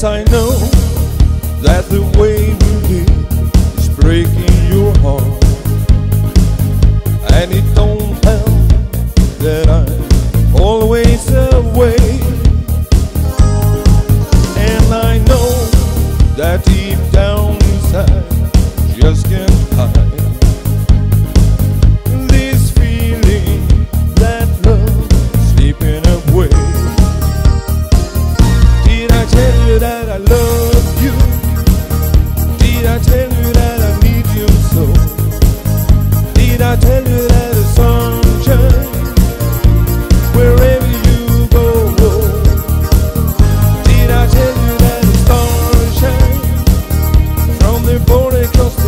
Yes, I know that the way we live is breaking your heart. And it don't help that I'm always away. And I know that deep down inside just can't close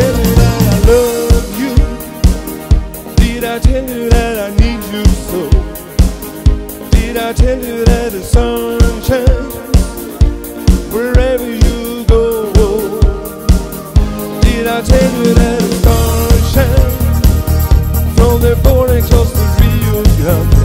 tell you that I love you? Did I tell you that I need you so? Did I tell you that the sunshine, wherever you go? Did I tell you that the sunshine, from the the Rio Grande?